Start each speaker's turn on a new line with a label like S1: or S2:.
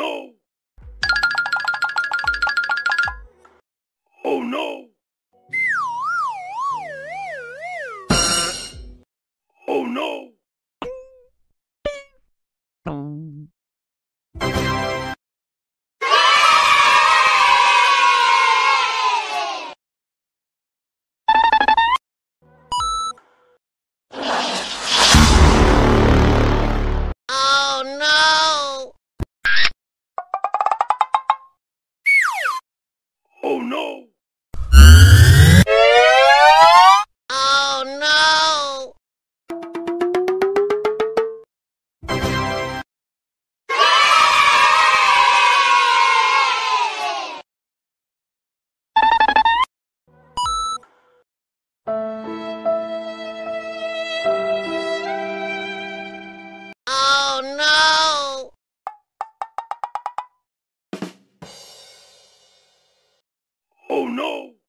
S1: no!
S2: Oh no!
S1: no! Oh no!